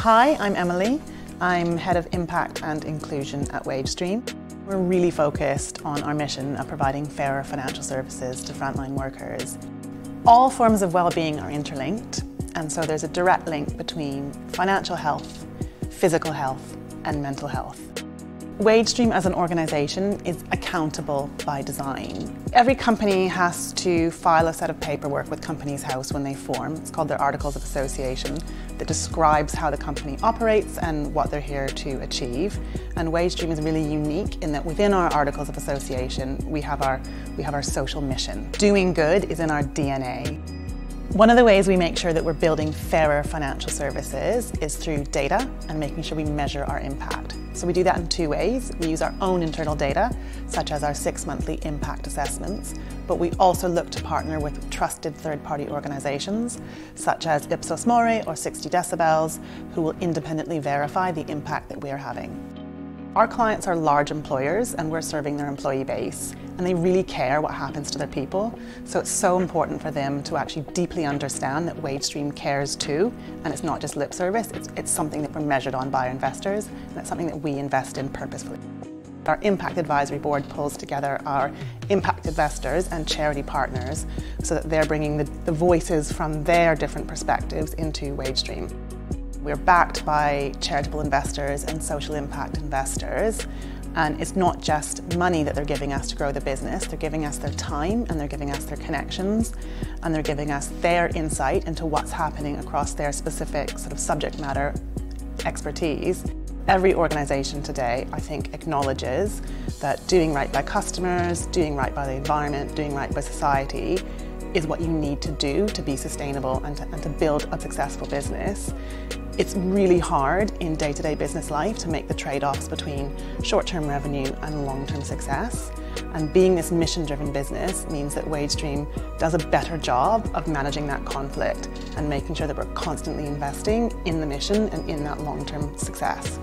Hi, I'm Emily. I'm Head of Impact and Inclusion at WageStream. We're really focused on our mission of providing fairer financial services to frontline workers. All forms of well-being are interlinked, and so there's a direct link between financial health, physical health, and mental health. WageStream as an organisation is accountable by design. Every company has to file a set of paperwork with Companies House when they form. It's called their Articles of Association that describes how the company operates and what they're here to achieve. And WageStream is really unique in that within our Articles of Association we have our, we have our social mission. Doing good is in our DNA. One of the ways we make sure that we're building fairer financial services is through data and making sure we measure our impact. So we do that in two ways. We use our own internal data, such as our six monthly impact assessments, but we also look to partner with trusted third-party organisations, such as Ipsos Mori or 60 Decibels, who will independently verify the impact that we are having. Our clients are large employers and we're serving their employee base and they really care what happens to their people. So it's so important for them to actually deeply understand that WageStream cares too and it's not just lip service, it's, it's something that we're measured on by our investors and it's something that we invest in purposefully. Our Impact Advisory Board pulls together our impact investors and charity partners so that they're bringing the, the voices from their different perspectives into WageStream. We're backed by charitable investors and social impact investors. And it's not just money that they're giving us to grow the business, they're giving us their time and they're giving us their connections and they're giving us their insight into what's happening across their specific sort of subject matter expertise. Every organisation today, I think, acknowledges that doing right by customers, doing right by the environment, doing right by society is what you need to do to be sustainable and to, and to build a successful business. It's really hard in day-to-day -day business life to make the trade-offs between short-term revenue and long-term success. And being this mission-driven business means that WageStream does a better job of managing that conflict and making sure that we're constantly investing in the mission and in that long-term success.